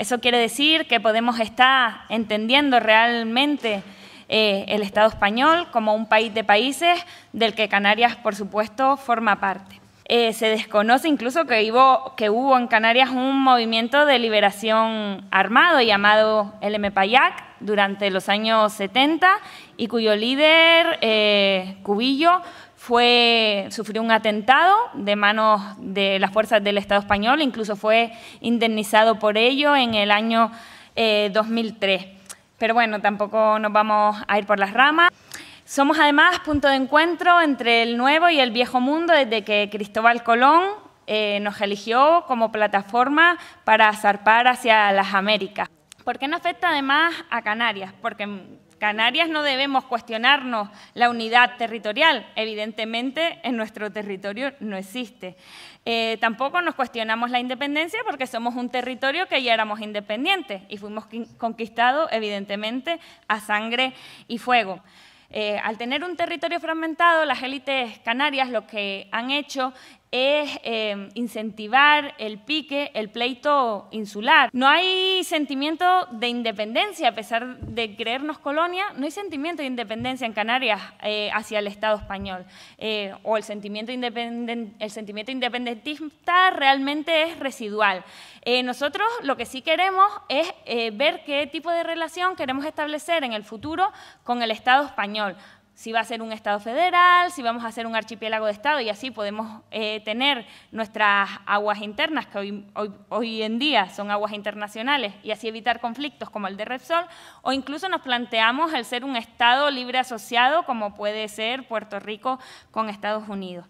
Eso quiere decir que Podemos está entendiendo realmente eh, el Estado español como un país de países del que Canarias, por supuesto, forma parte. Eh, se desconoce incluso que hubo, que hubo en Canarias un movimiento de liberación armado llamado el MPAYAC durante los años 70 y cuyo líder, eh, Cubillo, fue, sufrió un atentado de manos de las fuerzas del Estado español, incluso fue indemnizado por ello en el año 2003. Eh, Pero bueno, tampoco nos vamos a ir por las ramas. Somos además punto de encuentro entre el nuevo y el viejo mundo desde que Cristóbal Colón eh, nos eligió como plataforma para zarpar hacia las Américas. ¿Por qué no afecta además a Canarias? Porque Canarias no debemos cuestionarnos la unidad territorial. Evidentemente, en nuestro territorio no existe. Eh, tampoco nos cuestionamos la independencia porque somos un territorio que ya éramos independientes y fuimos conquistados, evidentemente, a sangre y fuego. Eh, al tener un territorio fragmentado, las élites canarias lo que han hecho es eh, incentivar el pique, el pleito insular. No hay sentimiento de independencia, a pesar de creernos colonia, no hay sentimiento de independencia en Canarias eh, hacia el Estado español. Eh, o el sentimiento, el sentimiento independentista realmente es residual. nosotros lo que sí queremos es ver qué tipo de relación queremos establecer en el futuro con el Estado español si va a ser un Estado federal, si vamos a ser un archipiélago de Estado y así podemos eh, tener nuestras aguas internas, que hoy, hoy, en día son aguas internacionales, y así evitar conflictos como el de Repsol, o incluso nos planteamos el ser un Estado libre asociado como puede ser Puerto Rico con Estados Unidos.